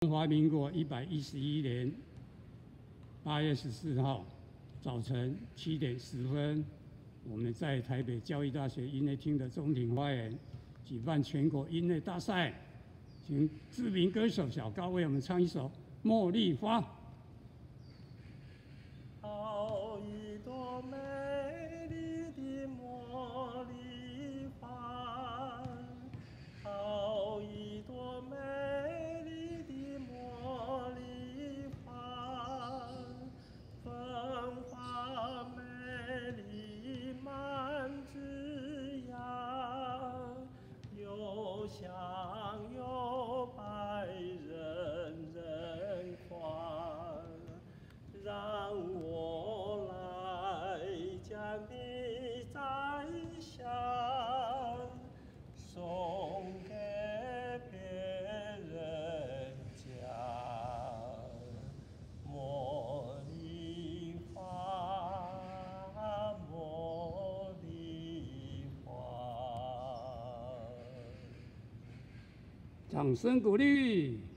中华民国一百一十一年八月十四号早晨七点十分，我们在台北教育大学音乐厅的中庭花园举办全国音乐大赛，请知名歌手小高为我们唱一首《茉莉花》。掌声鼓励。